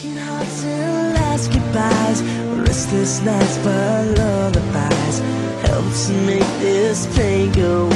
Broken hearts and last goodbyes, restless nights but lullabies. Helps make this pain go